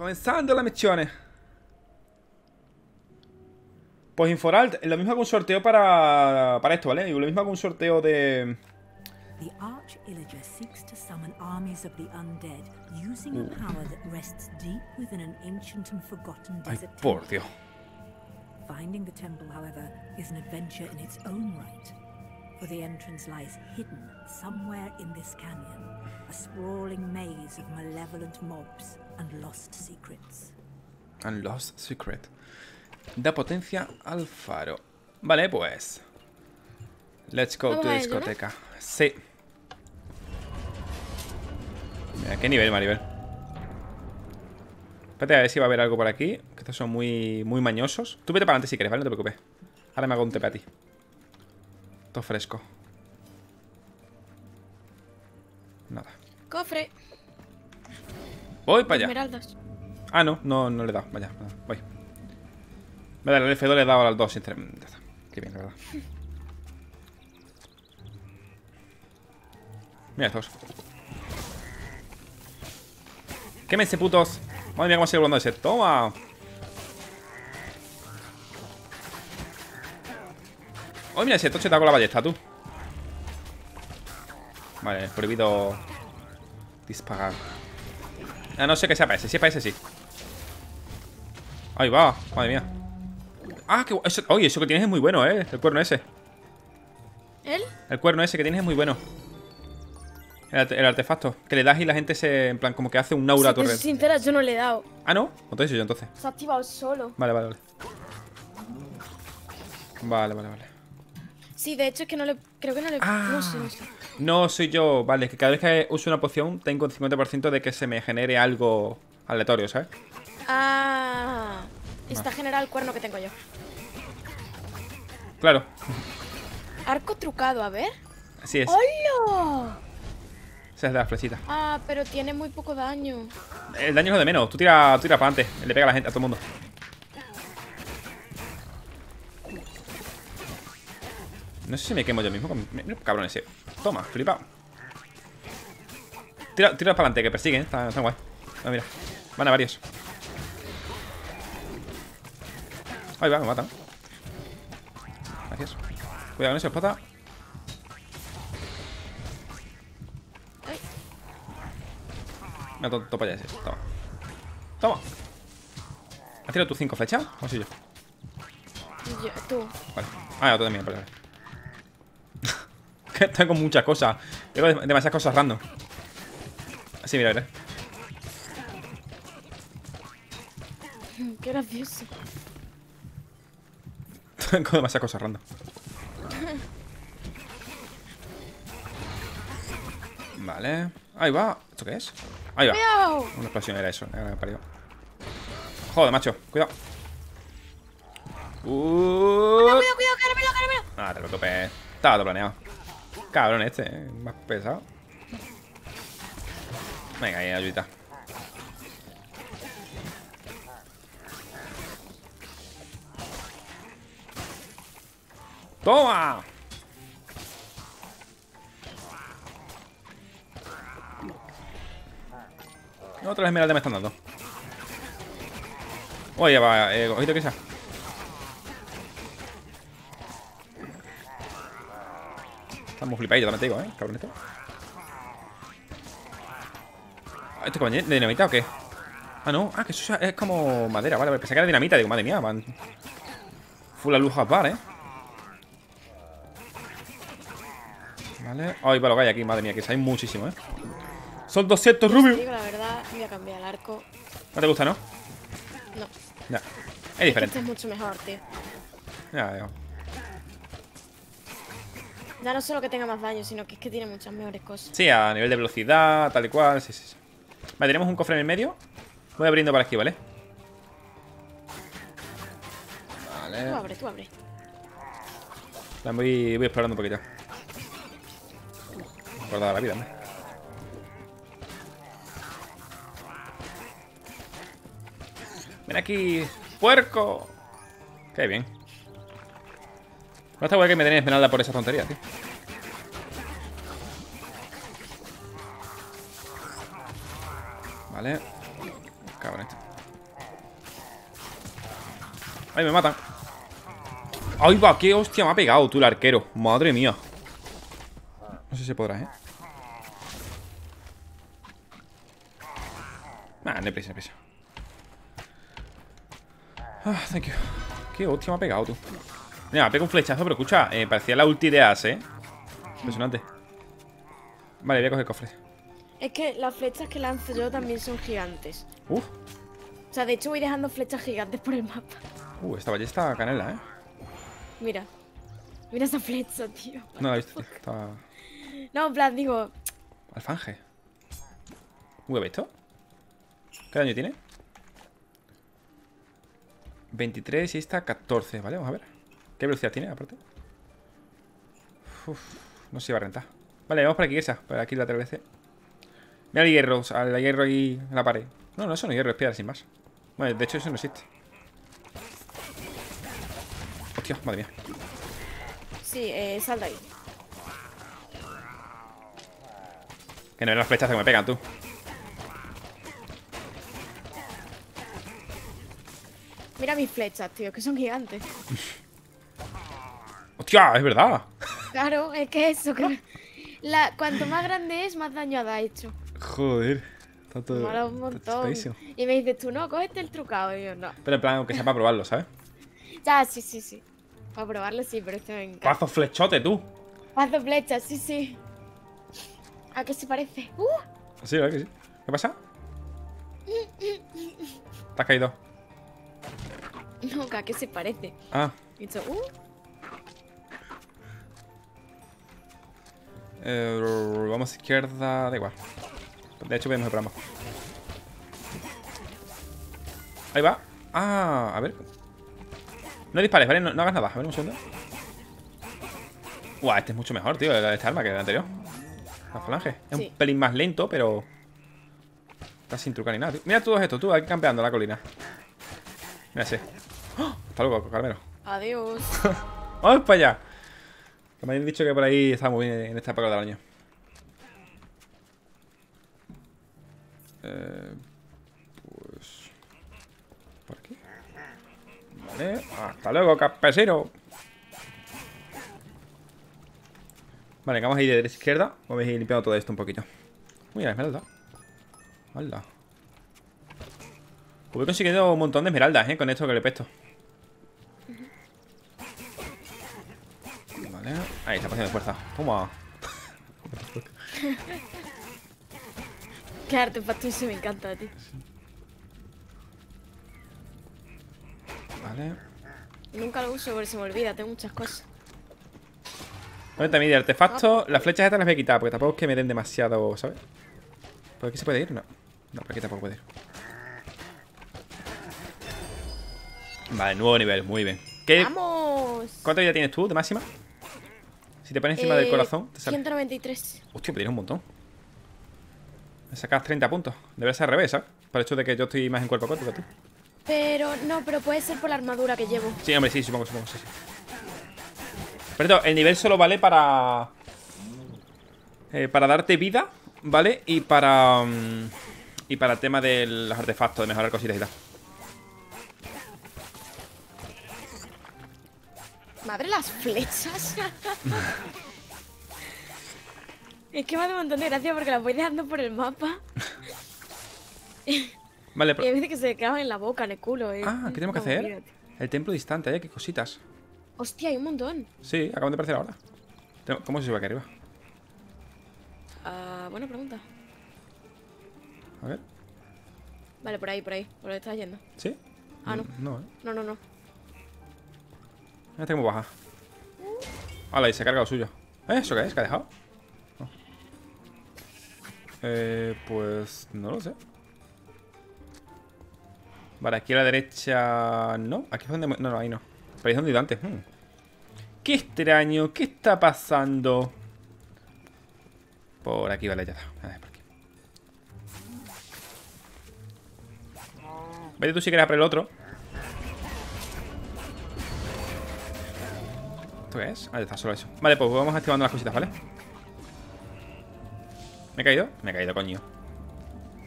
Comenzando las misiones. Pues Inforalt, lo mismo que un sorteo para, para esto, ¿vale? Lo mismo que un sorteo de... The Arch Illager seeks to summon armies of the undead using a power that rests deep within an ancient and forgotten Ay, desert por temple. Dios. Finding the temple, however, is an adventure in its own right. For the entrance lies hidden somewhere in this canyon, a sprawling maze of malevolent mobs and lost secrets. And Lost Secret. Da potencia al faro. Vale, pues. Let's go Vamos to a ello, ¿no? discoteca. Sí. Mira, qué nivel, Maribel. Espérate a ver si va a haber algo por aquí. Que estos son muy, muy mañosos. Tú vete para adelante si quieres, ¿vale? No te preocupes. Ahora me hago un TP a ti. Todo fresco. Nada. Cofre. Voy para allá. Esmeraldas. Ah, no, no, no le he dado. Vaya, voy. Vale, el F2 le he dado al 2, sinceramente. Está. Qué bien, la verdad. Mira estos. Quémense, putos. Madre mía, cómo sigue volando ese. Toma. Oh, mira, ese toche te da con la ballesta, tú. Vale, prohibido disparar. Ah, no sé que sea para ese. Si es para ese, sí. Ahí va. Madre mía. Ah, que... Eso... Oye, eso que tienes es muy bueno, ¿eh? El cuerno ese. ¿Él? El cuerno ese que tienes es muy bueno. El, arte- el artefacto. Que le das y la gente se... En plan, como que hace un aura a tu red. sincera, yo no le he dado. Ah, ¿no? Entonces yo, entonces. Se ha activado solo. Vale, vale, vale. Vale, vale, vale. Sí, de hecho es que no le... Creo que no le... Ah. No sé, no sé. No soy yo. Vale, que cada vez que uso una poción tengo el 50% de que se me genere algo aleatorio, ¿sabes? Ah... Está generado el cuerno que tengo yo. Claro. Arco trucado, a ver. Así es. ¡Hola! Esa es de la flechita. Ah, pero tiene muy poco daño. El daño es lo de menos. Tú tira, tú tira para adelante. Le pega a la gente, a todo el mundo. No sé si me quemo yo mismo. con- Mira, cabrón ese. Toma, flipado. Tira, tira para adelante, que persiguen. Está, está guay. Ah, mira. Van a varios. Ahí va, me matan. Gracias. Cuidado con eso, pata. Ay. Mira, to- topa ya ese. Toma. Toma. ¿Has tirado tus cinco flechas? ¿O soy yo? Yo- tú. Vale. Ah, tú también, vale. que tengo muchas cosas. Tengo dem- demasiadas cosas random. Así, mira, mira. Qué gracioso. Tengo demasiadas cosas random. Vale. Ahí va. ¿Esto qué es? Ahí va. ¡Cuidado! Una explosión era eso. Era. Joder, macho. Cuidado. Uh. Cuidado, cuidado, caramelo, caramelo. Ah, te lo topé. Estaba todo planeado. Cabrón este, eh, más pesado. Venga, ahí, ayudita. ¡Toma! Otra esmeralda me están dando. Oye, va, eh, ojito que. Estamos flipaditos, también te digo, ¿eh? Cabrón esto. Ah, ¿Esto va de dinamita o qué? Ah, no. Ah, que eso es como madera. Vale. Pensé que era dinamita. Digo, madre mía, van. Full a luz bar, ¿eh? Vale. Ay, va lo que hay aquí, madre mía, que hay muchísimo, ¿eh? Son 200 Te rubios. digo la verdad, voy a cambiar el arco. No te gusta, ¿no? No, Ya. Es este diferente. es mucho mejor, tío. Ya, ya. Ya no solo que tenga más daño, sino que es que tiene muchas mejores cosas. Sí, a nivel de velocidad, tal y cual. Sí, sí, sí. Vale, tenemos un cofre en el medio. Voy abriendo para aquí, ¿vale? Tú Vale. abre, tú abre. La voy, voy explorando un poquito. Guardar la vida, hombre. Ven aquí, puerco. Qué bien. No está guay que me den esmeralda por esa tontería, tío. Vale. Cabrón este. Ay, me matan. Ay, va, qué hostia me ha pegado tú el arquero. Madre mía. No sé si podrá, ¿eh? Ah, no prisa, no prisa. Ah, thank you. Qué hostia me ha pegado tú. Mira, me pega un flechazo, pero escucha, eh, parecía la ulti de As, ¿eh? Impresionante. Vale, voy a coger cofres. Es que las flechas que lanzo yo también son gigantes. Uf. O sea, de hecho voy dejando flechas gigantes por el mapa. Uh, esta ballesta canela, ¿eh? Mira. Mira esa flecha, tío. No la he visto. Está... No, en plan, digo... Alfanje. Uh, ¿he visto? ¿Qué daño tiene? 23 y esta 14, ¿vale? Vamos a ver. ¿Qué velocidad tiene, aparte? Uf, no sé si va a rentar. Vale, vamos por aquí, esa. Por aquí la TLC. Mira el hierro, al hierro ahí en la pared. No, no, eso no es hierro, es piedra sin más. Bueno, de hecho eso no existe. Hostia, madre mía. Sí, eh, sal de ahí. Que no eran las flechas que me pegan, tú. Mira mis flechas, tío, que son gigantes. ¡Hostia! Es verdad. Claro, es que eso, que... La, cuanto más grande es, más daño ha hecho. Joder. Está todo. Mola un montón. Y me dices tú, no, cógete el trucado. Y yo, no. Pero en plan, aunque sea para probarlo, ¿sabes? Ya, sí, sí, sí. Para probarlo sí, pero esto me encanta. Pazo flechote, tú. Pazo flechas, sí, sí. ¿A qué se parece? ¡Uh! Sí, verdad que sí. ¿Qué pasa? Te has caído. No, ¿a qué se parece? Ah. Dicho, ¡uh! Eh, vamos a izquierda. Da igual. De hecho, vemos el programa. Ahí va. Ah, a ver. No dispares, ¿vale? No, no hagas nada. A ver, un segundo. Guau, este es mucho mejor, tío, esta arma que el anterior. La falange. Es Sí. un pelín más lento, pero. Está sin trucar ni nada. tío. Mira todo esto, tú, aquí campeando la colina. Mira ese. ¡Oh! Hasta luego, Carmelo. Adiós. Vamos para allá. Que me habían dicho que por ahí muy bien en esta época del año. Eh, pues. Por aquí. Vale. Hasta luego, campesino. Vale, vamos a ir de derecha a izquierda. Vamos a ir limpiando todo esto un poquito. La esmeralda. Hala. Pues he conseguido un montón de esmeraldas, eh, con esto que le he puesto. Vale. Ahí, está pasando de fuerza. Toma. Qué artefacto ese me encanta, tío. Vale. Nunca lo uso porque se me olvida, tengo muchas cosas. Bueno, también de artefactos. Las flechas estas las voy a quitar porque tampoco es que me den demasiado, ¿sabes? ¿Por aquí se puede ir? No. No, por aquí tampoco puede ir. Vale, nuevo nivel, muy bien. ¿Qué, ¡Vamos! ¿Cuánta vida tienes tú de máxima? Si te pones encima del Eh, corazón, te sale. 193. Hostia, pero tienes un montón. Me sacas 30 puntos. Debe ser al revés, ¿sabes? Por el hecho de que yo estoy más en cuerpo a cuerpo que tú. Pero, no, pero puede ser por la armadura que llevo. Sí, hombre, sí, supongo, supongo, sí, sí. Perdón, el nivel solo vale para... eh, para darte vida, ¿vale? Y para... mm, y para el tema de los artefactos, de mejorar cositas y tal. Madre, las flechas. es que me hace un montón de gracia porque las voy dejando por el mapa. Vale, Y pero... hay veces que se quedan en la boca, en el culo. eh. Ah, ¿qué tenemos que hacer? El templo distante, ¿eh? Qué cositas. Hostia, hay un montón. Sí, acaban de aparecer ahora. ¿Cómo se sube aquí arriba? Ah, buena pregunta. A ver. Vale, por ahí, por ahí. Por donde estás yendo. ¿Sí? Ah, no. No, ¿eh? No, no, no. Este como baja. Hala, y se carga lo suyo. ¿Eh? ¿Eso qué es? ¿Qué ha dejado? Eh, pues no lo sé. Vale, aquí a la derecha... No, aquí es donde... No, no, ahí no. Pero ahí es donde ido antes. Hmm. Qué extraño. ¿Qué está pasando? Por aquí, vale, ya está. A ver, por aquí. Vete tú si quieres a por el otro. ¿Esto qué es? Ah, ya está, solo eso. Vale, pues vamos activando las cositas, ¿vale? ¿Me he caído? Me he caído, coño.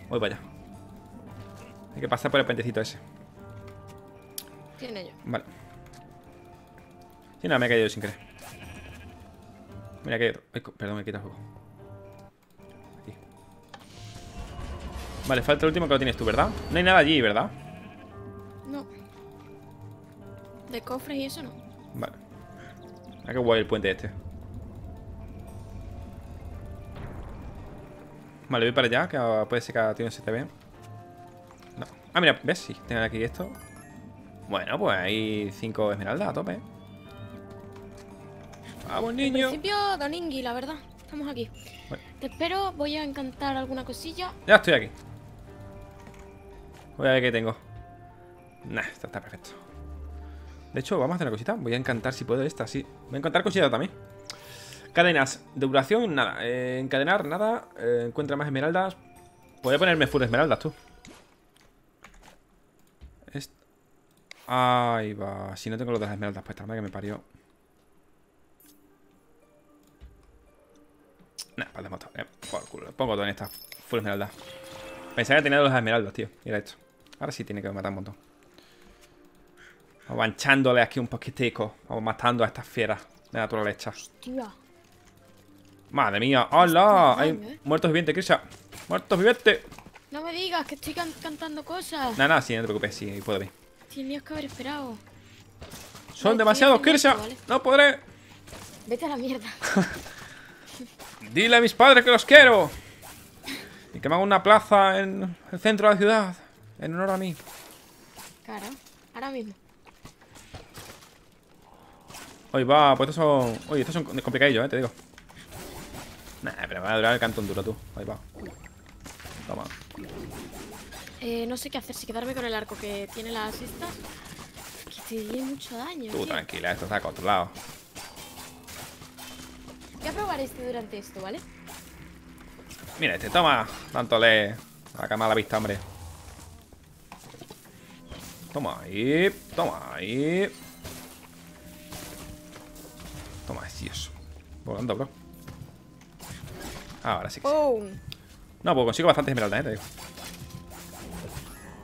Voy para allá. Hay que pasar por el pentecito ese. En ello. Vale. Sí, no, me he caído sin querer. Mira que hay otro. Ay, perdón, me quita el juego. Aquí. Vale, falta el último que lo tienes tú, ¿verdad? No hay nada allí, ¿verdad? No. De cofres y eso no. Vale. Mira qué guay el puente este. Vale, voy para allá, que ah, puede ser que a ti no se te ve. No. Ah, mira, ¿ves? Sí, tengo aquí esto. Bueno, pues hay cinco esmeraldas a tope. Vamos, En niño. principio, Don Ingui, la verdad. Estamos aquí. Te espero, voy a encantar alguna cosilla. Ya estoy aquí. Voy a ver qué tengo. Nah, esto está perfecto. De hecho, vamos a hacer una cosita. Voy a encantar si puedo esta, sí. Voy a encantar cositas también. Cadenas. De duración, nada. Eh, encadenar, nada. Eh, encuentra más esmeraldas. Puede ponerme full esmeraldas, tú. Est- Ahí va. Si no tengo los de las esmeraldas puestas, que me parió. Nah, para desmontar. Eh, por culo. Pongo todo en esta. Full esmeralda. Pensaba que tenía los esmeraldas, tío. Mira esto. Ahora sí tiene que matar un montón. Vamos manchándole aquí un poquitico. Vamos matando a estas fieras de naturaleza. Tía. Madre mía. ¡Hola! Hay ¿eh? muertos vivientes, Krisha. ¡Muertos vivientes! No me digas que estoy can- cantando cosas. Nada, nada, sí, no te preocupes. Sí, puedo ver. Tenías que haber esperado. Son demasiados, esto, No podré. Vete a la mierda. Dile a mis padres que los quiero. Y que me hagan una plaza en el centro de la ciudad. En honor a mí. Claro, ahora mismo. Oye, va, pues estos son. Oye, estos son complicadillos, eh, te digo. Nah, pero me va a durar el cantón duro, tú. Ahí va. Toma. Eh, no sé qué hacer, si quedarme con el arco que tiene las estas. Que te di mucho daño. Tú tío. tranquila, esto está controlado. Voy a probar este durante esto, ¿vale? Mira, este toma. Dándole la cama a la vista, hombre. Toma ahí. Toma ahí. Dios. Volando, bro. Ahora sí que sí. ¡Pum! No, pues consigo bastantes esmeraldas, eh, te digo.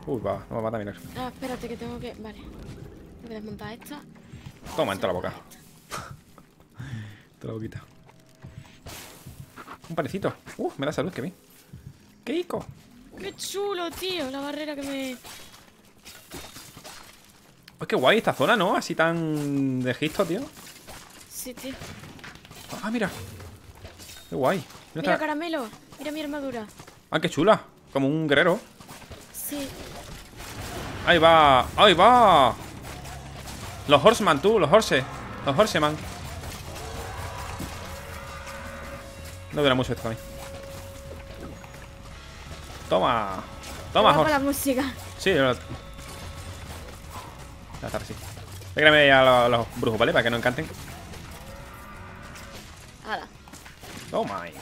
Uy, va, no me mata a mirar. Ah, espérate que tengo que... Vale. Tengo que desmontar esta. Toma, en toda la boca. toda la boquita. Un panecito. Uh, me da salud, que bien. ¡Qué rico! ¡Qué chulo, tío! La barrera que me... Oh, qué guay esta zona, ¿no? Así tan de Egipto, tío. Ah, mira. Qué guay. Mira caramelo. Mira mi armadura. Ah, qué chula. Como un guerrero. Sí. Ahí va. Ahí va. Los horseman, tú. Los horse. Los horseman. No dura mucho esto también. Toma. Toma, horse. la música. Sí, ahora- Ya está, sí. Déjame a los, los brujos, ¿vale? Para que no encanten. Toma ahí.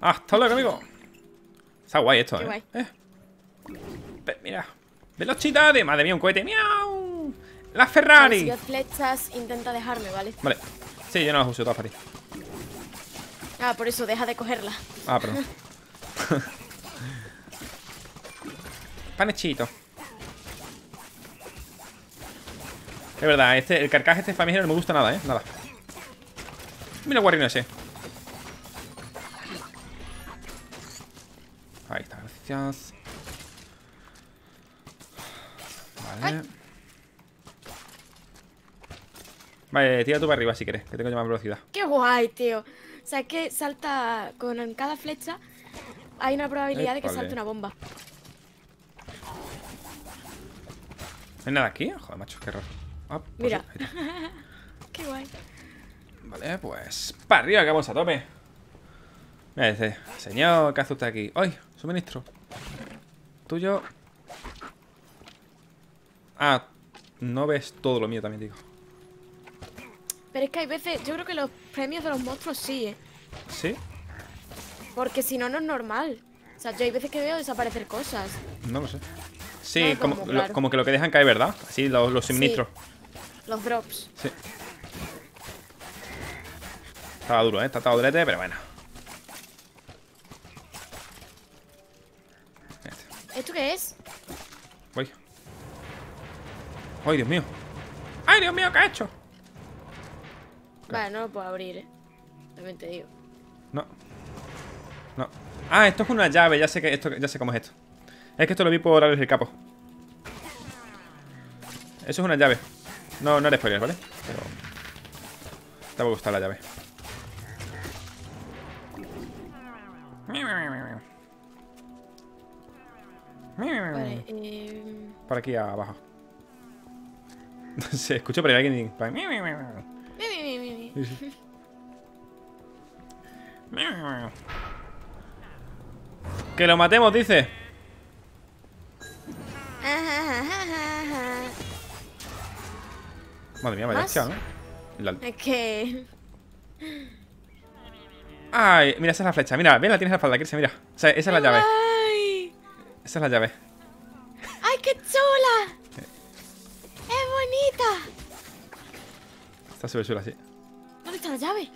Hasta luego, amigo. Está guay esto, Qué ¿eh? guay. Eh. Mira. Velocidad. Madre mía, un cohete. ¡Miau! La si Ferrari. ves flechas, intenta dejarme, ¿vale? Vale. Sí, yo no las uso todas para ti. Ah, por eso, deja de cogerla. Ah, perdón. Panechito. Es verdad, este, el carcaj este familiar no me gusta nada, ¿eh? Nada. Mira el guarrino ese. Ahí está, gracias. Vale. Vale, tira tú para arriba si quieres, que tengo yo más velocidad. ¡Qué guay, tío! O sea, es que salta con cada flecha. Hay una probabilidad de que salte una bomba. ¿No hay nada aquí? Joder, macho, qué raro. Ah, pues Mira. sí. ¡Qué guay! Vale, pues para arriba que vamos a tope. Mira, dice, señor, ¿qué hace usted aquí? ¡Ay! Suministro. Tuyo. Ah, no ves todo lo mío también, digo. Pero es que hay veces, yo creo que los premios de los monstruos sí, ¿eh? ¿Sí? Porque si no, no es normal. O sea, yo hay veces que veo desaparecer cosas. No lo sé. Sí, como, lo- que lo que dejan caer, ¿verdad? Así, los, los suministros. Los drops. Sí. Estaba duro, ¿eh? Está todo durete, pero bueno. ¿Esto qué es? Voy. ¡Ay, Dios mío! ¡Ay, Dios mío! ¿Qué ha hecho? Vale, no lo puedo abrir, eh. También te digo. No. No. Ah, esto es una llave. Ya sé que esto, ya sé cómo es esto. Es que esto lo vi por Alex el Capo. Eso es una llave. No, no eres spoiler, ¿vale? Pero. A gustar la llave. Vale, eh... Por aquí abajo. Se escuchó por ahí alguien. Que lo matemos, dice. Madre mía, vaya chaval, ¿no? La- Es que... Ay, mira, esa es la flecha. Mira, ven, la tienes a la espalda, Kirse, mira. O sea, esa es la llave. ¡Ay! Esa es la llave. ¡Ay, qué chula! ¡Es bonita! Está súper chula, sí. ¿Dónde está la llave?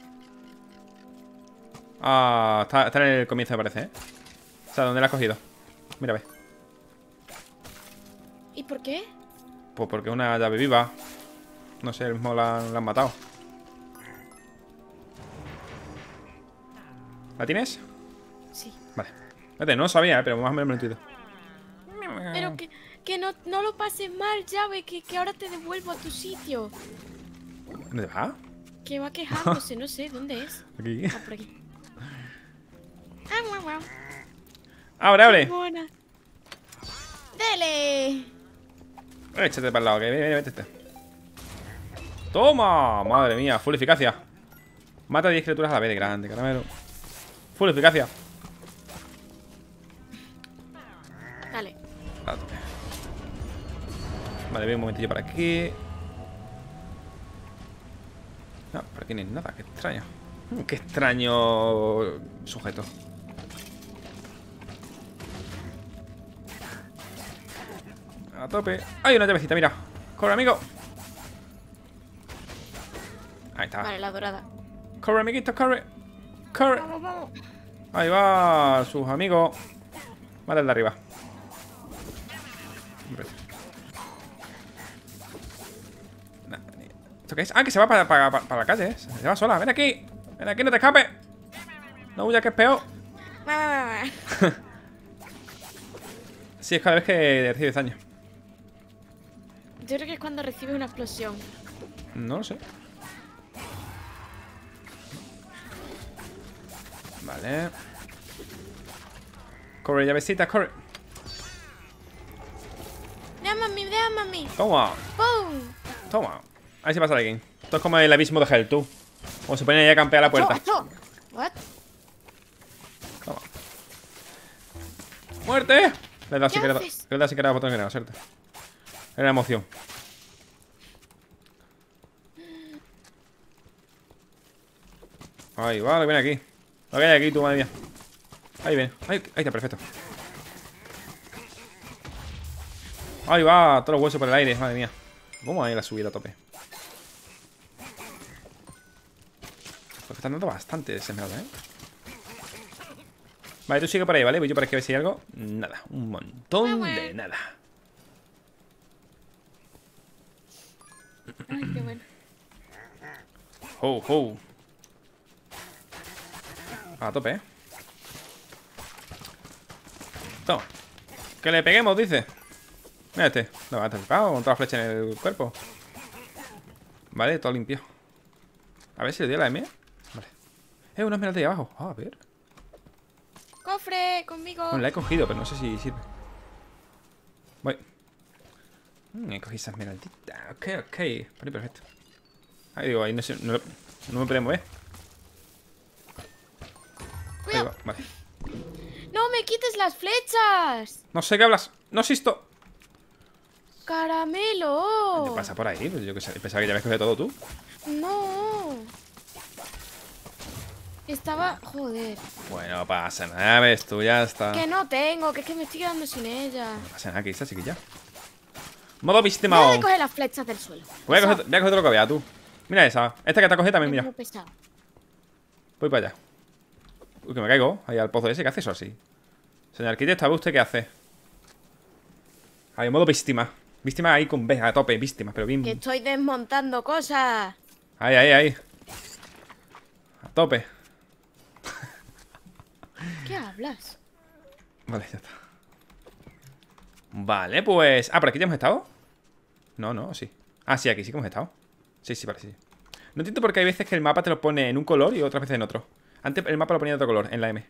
Ah, está, está en el comienzo, me parece, ¿eh? O sea, ¿dónde la has cogido? Mira, ve. ¿Y por qué? Pues porque es una llave viva. No sé, el mismo la, han- la han matado. ¿La tienes? Sí. Vale. Fíjate, no lo sabía, ¿eh? pero más o menos me lo entiendo. Pero que, que no, no lo pases mal, llave, que, que ahora te devuelvo a tu sitio. ¿Dónde va? Que va quejándose, no sé, ¿dónde es? Aquí. Ah, por aquí. Ah, guau, guau. ¡Abre, abre! Mona. ¡Dele! Échate para el lado, que vete este. ¡Toma! Madre mía, full eficacia. Mata a 10 criaturas a la vez de grande, caramelo. Full eficacia. Dale. Ah, Vale, voy un momentillo para aquí. No, por aquí no hay nada, qué extraño. Qué extraño sujeto. A tope. ¡Hay una llavecita, mira! ¡Corre, amigo! Ahí está. Vale, la dorada. ¡Corre, amiguito, corre! ¡Corre! Vamos, vamos. Ahí va, sus amigos. Mata el de arriba. ¿Esto qué es? Ah, que se va para, para, para- para la calle, ¿eh? Se va sola. Ven aquí. Ven aquí, no te escapes. No huyas, que es peor. Va, va, va, va. Sí, es cada vez que recibes daño. Yo creo que es cuando recibes una explosión. No lo sé. Vale. Corre, llavecita, corre. ¡Déjame a mí, déjame a mí! Toma. ¡Pum! Toma. A ver si pasa alguien. Esto es como el abismo de Hell, tú. Como se pone ahí a campear la puerta. ¿What? Toma. ¡Muerte! Le he dado le he dado botón que no, suerte. Era emoción. Ahí va, lo que viene aquí. Lo que hay aquí, tú, madre mía. Ahí viene. Ahí, ahí está, perfecto. Ahí va, todos los huesos por el aire, madre mía. ¿Cómo hay la subida a tope? Pues están dando bastante ese esmeralda, ¿eh? Vale, tú sigue por ahí, ¿vale? Voy yo por aquí a ver si hay algo. Nada, un montón de nada. Ay, qué bueno. Ho, ho. A tope, ¿eh? Toma. Que le peguemos, dice. Mira este. No, va a estar flipado con toda la flecha en el cuerpo. Vale, todo limpio. A ver si le dio la M. Vale. Eh, una esmeralda ahí abajo. Ah, a ver. ¡Cofre! ¡Conmigo! Bueno, la he cogido, pero no sé si sirve. Voy. Mm, he cogido esa esmeraldita. Ok, ok. Vale, perfecto. Ahí digo, ahí no, sé, no, no me puede mover. ¡No me quites las flechas! No sé qué hablas. No existo. ¡Caramelo! ¿Qué pasa por ahí? Pues yo pensaba que ya habías cogido todo tú. ¡No! Estaba... Joder. Bueno, pasa nada, ves tú, ya está. Que no tengo, que es que me estoy quedando sin ella. No pasa nada, que está, que ya. Modo Deja vistemao. de coger las flechas del suelo. Voy a coger, voy a coger lo que vea, tú. Mira esa. Esta que te ha cogido también, mira. Voy para allá. Uy, que me caigo. Ahí al pozo ese. ¿Qué hace eso así? Señor arquitecto, ¿a usted qué hace? Ahí, modo víctima. Víctima ahí con B, a tope, víctima, pero bien. Que estoy desmontando cosas. Ahí, ahí, ahí. A tope. ¿Qué hablas? Vale, ya está. Vale, pues... Ah, ¿por aquí ya hemos estado? No, no, sí. Ah, sí, aquí sí que hemos estado. Sí, sí, vale, sí. No entiendo por qué hay veces que el mapa te lo pone en un color y otras veces en otro. Antes el mapa lo ponía de otro color, en la M.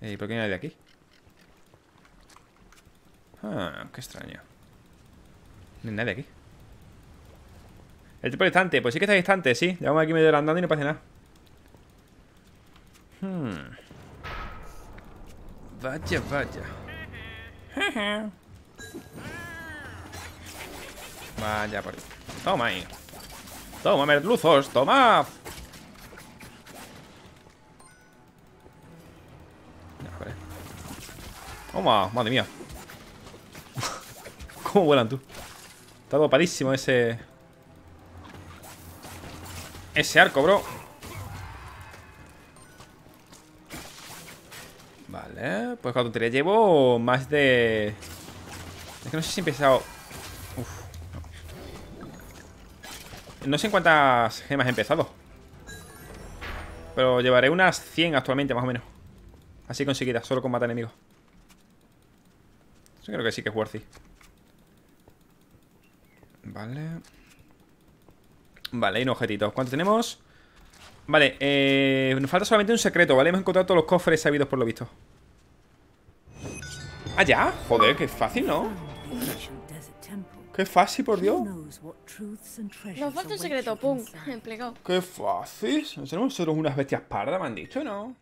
¿Y por qué no hay de aquí? Ah, qué extraño. No hay nadie aquí. El tipo distante, pues sí que está distante, sí. Llevamos aquí medio andando y no pasa nada. Hmm. Vaya, vaya. Vaya por. Toma ahí. Toma, merluzos, toma. Toma, madre mía. ¿Cómo vuelan tú? Está dopadísimo ese... Ese arco, bro. Vale, pues la tontería llevo más de... Es que no sé si he empezado... Uf. No sé en cuántas gemas he empezado. Pero llevaré unas 100 actualmente, más o menos. Así conseguidas, solo con matar enemigos. Yo creo que sí que es worthy. Vale. Vale, hay un objetito. ¿Cuánto tenemos? Vale, eh, nos falta solamente un secreto, ¿vale? Hemos encontrado todos los cofres sabidos por lo visto. ¿Ah, ya? Joder, qué fácil, ¿no? Qué fácil, por Dios. Nos falta un secreto, pum, empleado. Qué fácil. Tenemos nosotros unas bestias pardas, me han dicho, ¿no?